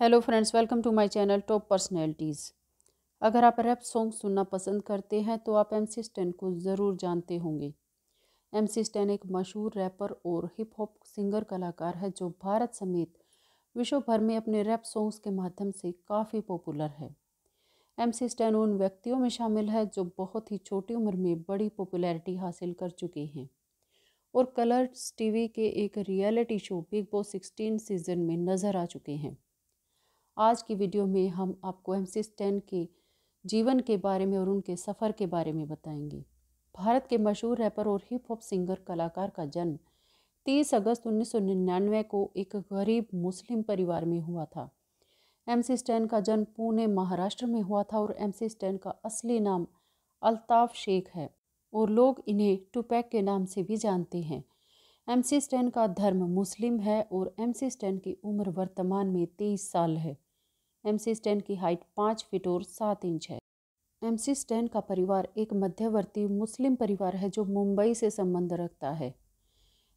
Hello friends welcome to my channel top personalities अगर आप rap song सुनना पसंद करते हैं तो आप एम सी स्टैन को ज़रूर जानते होंगे। एम सी स्टैन एक मशहूर रैपर और हिप हॉप सिंगर कलाकार है, जो भारत समेत विश्व भर में अपने रैप सॉन्ग्स के माध्यम से काफ़ी पॉपुलर है। एम सी स्टैन उन व्यक्तियों में शामिल है, जो बहुत ही छोटी उम्र में बड़ी पॉपुलैरिटी हासिल कर चुके हैं। और कलर्स टीवी के एक reality show Bigg Boss sixteen season में नज़र आ चुके हैं। आज की वीडियो में हम आपको एम सी स्टैन के जीवन के बारे में और उनके सफ़र के बारे में बताएँगे। भारत के मशहूर रैपर और हिप हॉप सिंगर कलाकार का जन्म 30 अगस्त 1999 को एक गरीब मुस्लिम परिवार में हुआ था। एम सी स्टैन का जन्म पुणे, महाराष्ट्र में हुआ था और एम सी स्टैन का असली नाम अल्ताफ़ शेख है और लोग इन्हें टुपैक के नाम से भी जानते हैं। एम सी स्टैन का धर्म मुस्लिम है और एम सी स्टैन की उम्र वर्तमान में तेईस साल है। एम सी स्टैन की हाइट पाँच फीट और सात इंच है। एम सी स्टैन का परिवार एक मध्यवर्ती मुस्लिम परिवार है जो मुंबई से संबंध रखता है।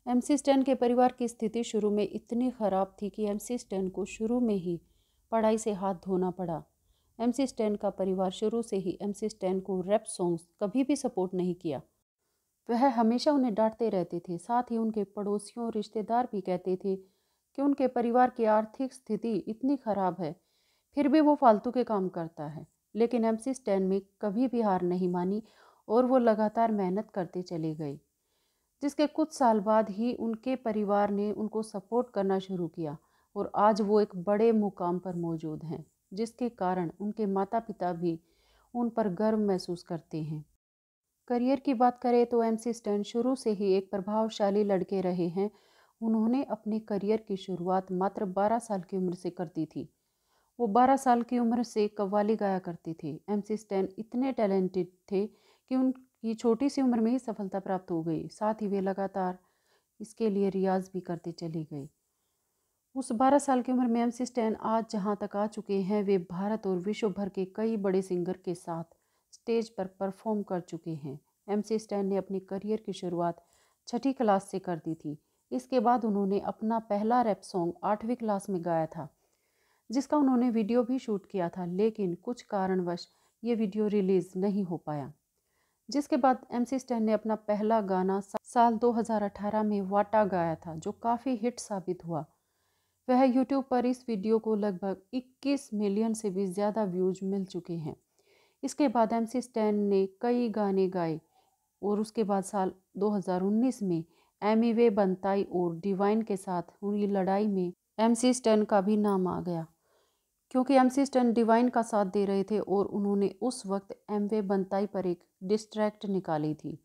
एम सी स्टैन के परिवार की स्थिति शुरू में इतनी ख़राब थी कि एम सी स्टैन को शुरू में ही पढ़ाई से हाथ धोना पड़ा। एम सी स्टैन का परिवार शुरू से ही एम सी स्टैन को रैप सॉन्ग्स कभी भी सपोर्ट नहीं किया। वह हमेशा उन्हें डांटते रहते थे, साथ ही उनके पड़ोसियों रिश्तेदार भी कहते थे कि उनके परिवार की आर्थिक स्थिति इतनी ख़राब है फिर भी वो फालतू के काम करता है। लेकिन एम सी स्टैन में कभी भी हार नहीं मानी और वो लगातार मेहनत करते चले गए जिसके कुछ साल बाद ही उनके परिवार ने उनको सपोर्ट करना शुरू किया और आज वो एक बड़े मुकाम पर मौजूद हैं, जिसके कारण उनके माता पिता भी उन पर गर्व महसूस करते हैं। करियर की बात करें तो एम सी स्टैन शुरू से ही एक प्रभावशाली लड़के रहे हैं। उन्होंने अपने करियर की शुरुआत मात्र 12 साल की उम्र से कर दी थी वो 12 साल की उम्र से कव्वाली गाया करते थे। एम सी स्टैन इतने टैलेंटेड थे कि उनकी छोटी सी उम्र में ही सफलता प्राप्त हो गई। साथ ही वे लगातार इसके लिए रियाज भी करते चली गए उस 12 साल की उम्र में एम सी स्टैन आज जहाँ तक आ चुके हैं, वे भारत और विश्व भर के कई बड़े सिंगर के साथ स्टेज पर परफॉर्म कर चुके हैं। एम सी स्टैन ने अपने करियर की शुरुआत छठी क्लास से कर दी थी। इसके बाद उन्होंने अपना पहला रैप सॉन्ग आठवीं क्लास में गाया था। जिसका उन्होंने वीडियो भी शूट किया था, लेकिन कुछ कारणवश ये वीडियो रिलीज़ नहीं हो पाया। जिसके बाद एम सी स्टैन ने अपना पहला गाना साल 2018 में वाटा गाया था, जो काफ़ी हिट साबित हुआ। वह यूट्यूब पर इस वीडियो को लगभग 21 मिलियन से भी ज़्यादा व्यूज़ मिल चुके हैं। इसके बाद एम सी स्टैन ने कई गाने गाए, और उसके बाद साल 2019 में एमी वे बनताई और डिवाइन के साथ हुई लड़ाई में एम सी स्टैन का भी नाम आ गया। क्योंकि एम सी स्टैन डिवाइन का साथ दे रहे थे और उन्होंने उस वक्त एम वे बनताई पर एक डिस्ट्रैक्ट निकाली थी।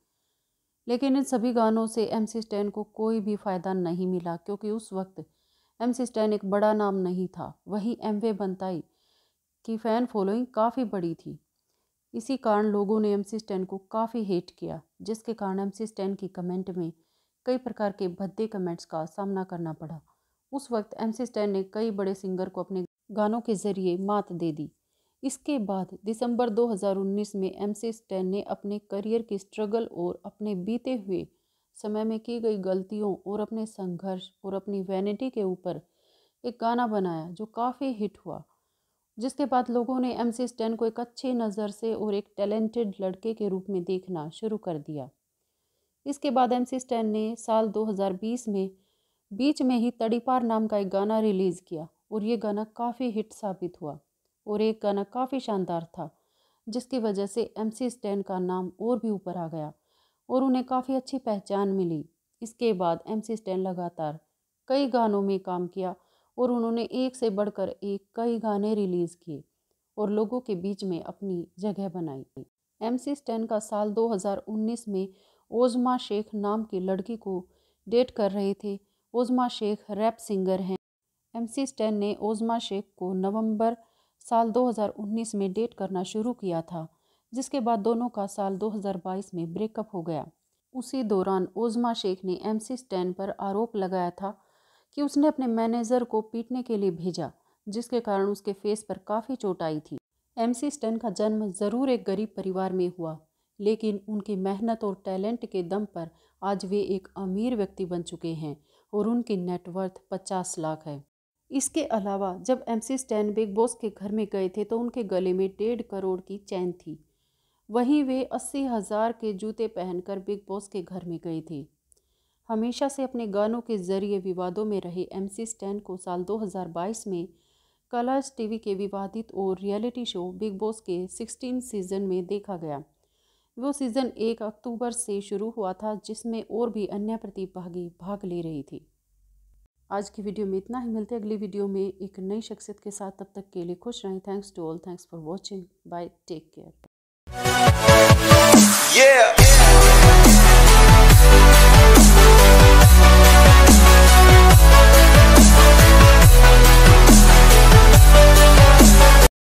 लेकिन इन सभी गानों से एम सी स्टैन को कोई भी फ़ायदा नहीं मिला क्योंकि उस वक्त एम सी स्टैन एक बड़ा नाम नहीं था। वहीं एम वे बनताई की फ़ैन फॉलोइंग काफ़ी बड़ी थी। इसी कारण लोगों ने एम सी स्टैन को काफ़ी हेट किया, जिसके कारण एम सी स्टैन की कमेंट में कई प्रकार के भद्दे कमेंट्स का सामना करना पड़ा। उस वक्त एम सी स्टैन ने कई बड़े सिंगर को अपने गानों के ज़रिए मात दे दी। इसके बाद दिसंबर 2019 में एम सी स्टैन ने अपने करियर की स्ट्रगल और अपने बीते हुए समय में की गई गलतियों और अपने संघर्ष और अपनी वैनिटी के ऊपर एक गाना बनाया, जो काफ़ी हिट हुआ। जिसके बाद लोगों ने एम सी स्टैन को एक अच्छी नज़र से और एक टैलेंटेड लड़के के रूप में देखना शुरू कर दिया। इसके बाद एम सी स्टैन ने साल 2020 में, बीच में ही तड़ीपार नाम का एक गाना रिलीज़ किया और ये गाना काफ़ी हिट साबित हुआ और एक गाना काफ़ी शानदार था, जिसकी वजह से एम सी स्टैन का नाम और भी ऊपर आ गया और उन्हें काफ़ी अच्छी पहचान मिली। इसके बाद एम सी स्टैन लगातार कई गानों में काम किया और उन्होंने एक से बढ़कर एक कई गाने रिलीज़ किए और लोगों के बीच में अपनी जगह बनाई। एम सी स्टैन का साल 2019 में ओजमा शेख नाम की लड़की को डेट कर रहे थे। ओजमा शेख रैप सिंगर हैं। एम सी स्टैन ने ओजमा शेख को नवंबर साल 2019 में डेट करना शुरू किया था, जिसके बाद दोनों का साल 2022 में ब्रेकअप हो गया। उसी दौरान ओजमा शेख ने एम सी स्टैन पर आरोप लगाया था कि उसने अपने मैनेजर को पीटने के लिए भेजा, जिसके कारण उसके फेस पर काफ़ी चोट आई थी। एम सी स्टैन का जन्म ज़रूर एक गरीब परिवार में हुआ, लेकिन उनकी मेहनत और टैलेंट के दम पर आज वे एक अमीर व्यक्ति बन चुके हैं और उनकी नेटवर्थ पचास लाख है। इसके अलावा, जब M C Stan Bigg Boss के घर में गए थे तो उनके गले में डेढ़ करोड़ की चैन थी। वहीं वे अस्सी हज़ार के जूते पहनकर बिग बॉस के घर में गए थे। हमेशा से अपने गानों के ज़रिए विवादों में रहे एम सी स्टैन को साल 2022 में कलर्स टीवी के विवादित और रियलिटी शो बिग बॉस के 16 सीज़न में देखा गया। वो सीज़न एक अक्टूबर से शुरू हुआ था, जिसमें और भी अन्य प्रतिभागी भाग ले रही थी। आज की वीडियो में इतना ही। मिलते अगली वीडियो में एक नई शख्सियत के साथ। तब तक के लिए खुश रहें। Thanks to all thanks for watching bye take care